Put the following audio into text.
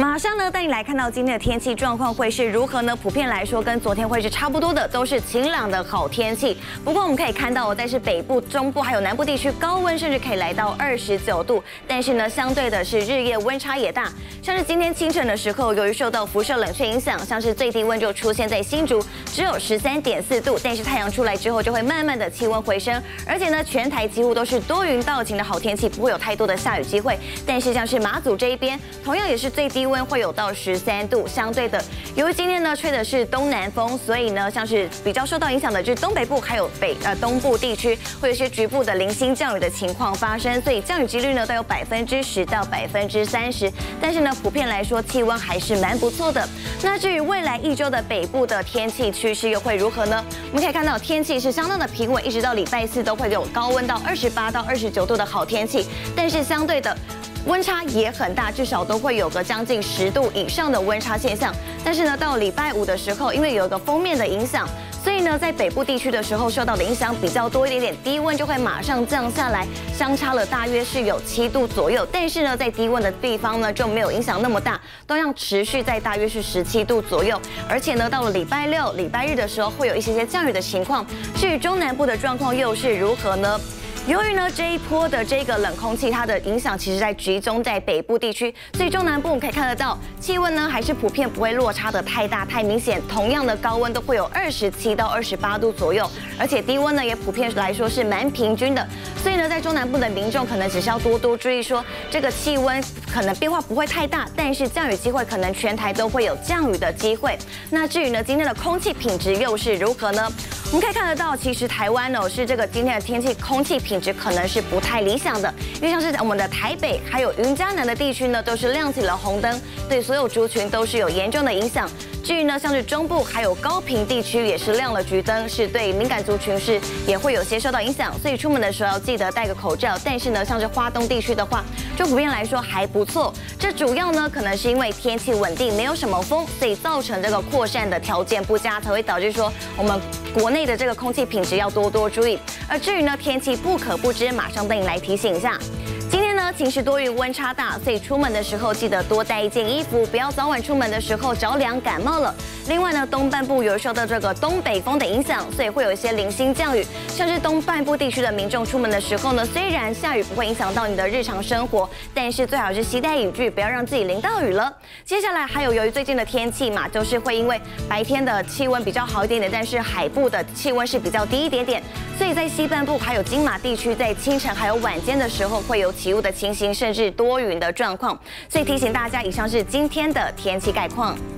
马上呢，带你来看到今天的天气状况会是如何呢？普遍来说，跟昨天会是差不多的，都是晴朗的好天气。不过我们可以看到哦，在是北部、中部还有南部地区，高温甚至可以来到二十九度。但是呢，相对的是日夜温差也大。像是今天清晨的时候，由于受到辐射冷却影响，像是最低温就出现在新竹，只有十三点四度。但是太阳出来之后，就会慢慢的气温回升。而且呢，全台几乎都是多云到晴的好天气，不会有太多的下雨机会。但是像是马祖这一边，同样也是最低。气温会有到十三度，相对的，由于今天呢吹的是东南风，所以呢像是比较受到影响的就是东北部还有北呃东部地区，会有一些局部的零星降雨的情况发生，所以降雨几率呢都有百分之十到百分之三十。但是呢普遍来说气温还是蛮不错的。那至于未来一周的北部的天气趋势又会如何呢？我们可以看到天气是相当的平稳，一直到礼拜四都会有高温到二十八到二十九度的好天气，但是相对的。温差也很大，至少都会有个将近十度以上的温差现象。但是呢，到礼拜五的时候，因为有一个封面的影响，所以呢，在北部地区的时候受到的影响比较多一点点，低温就会马上降下来，相差了大约是有七度左右。但是呢，在低温的地方呢就没有影响那么大，都要持续在大约是十七度左右。而且呢，到了礼拜六、礼拜日的时候，会有一些些降雨的情况。至于中南部的状况又是如何呢？由于呢这一波的这个冷空气，它的影响其实在集中在北部地区，所以中南部我们可以看得到，气温呢还是普遍不会落差的太大太明显，同样的高温都会有二十七到二十八度左右，而且低温呢也普遍来说是蛮平均的，所以呢在中南部的民众可能只需要多多注意说，这个气温可能变化不会太大，但是降雨机会可能全台都会有降雨的机会。那至于呢今天的空气品质又是如何呢？我们可以看得到，其实台湾哦是这个今天的天气空气品质可能是不太理想的，因为像是我们的台北还有云嘉南的地区呢，都是亮起了红灯，对所有族群都是有严重的影响。至于呢，像是中部还有高平地区也是亮了橘灯，是对敏感族群是也会有些受到影响，所以出门的时候要记得戴个口罩。但是呢，像是花东地区的话，就普遍来说还不错。这主要呢，可能是因为天气稳定，没有什么风，所以造成这个扩散的条件不佳，才会导致说我们国内的这个空气品质要多多注意。而至于呢，天气不可不知，马上带你来提醒一下。晴时多云，温差大，所以出门的时候记得多带一件衣服，不要早晚出门的时候着凉感冒了。另外呢，东半部有受到这个东北风的影响，所以会有一些零星降雨。像是东半部地区的民众出门的时候呢，虽然下雨不会影响到你的日常生活，但是最好是携带雨具，不要让自己淋到雨了。接下来还有由于最近的天气嘛，就是会因为白天的气温比较好一点点，但是海部的气温是比较低一点点，所以在西半部还有金马地区，在清晨还有晚间的时候会有。起雾的情形，甚至多云的状况，所以提醒大家，以上是今天的天气概况。